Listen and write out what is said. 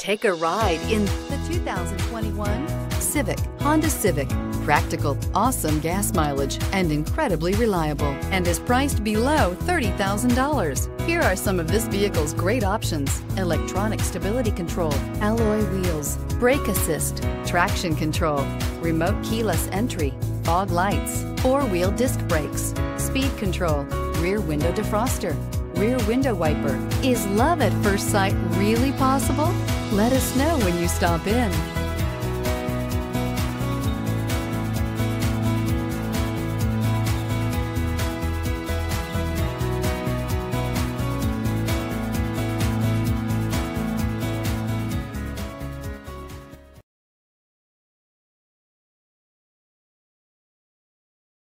Take a ride in the 2021 Civic, Honda Civic. Practical, awesome gas mileage, and incredibly reliable, and is priced below $30,000. Here are some of this vehicle's great options. Electronic stability control, alloy wheels, brake assist, traction control, remote keyless entry, fog lights, four-wheel disc brakes, speed control, rear window defroster, rear window wiper. Is love at first sight really possible? Let us know when you stop in.